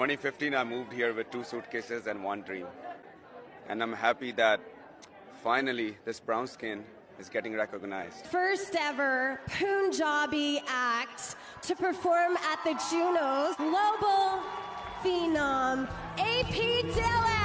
2015, I moved here with two suitcases and one dream. And I'm happy that finally this brown skin is getting recognized. First ever Punjabi act to perform at the Junos, global phenom, AP Dhillon.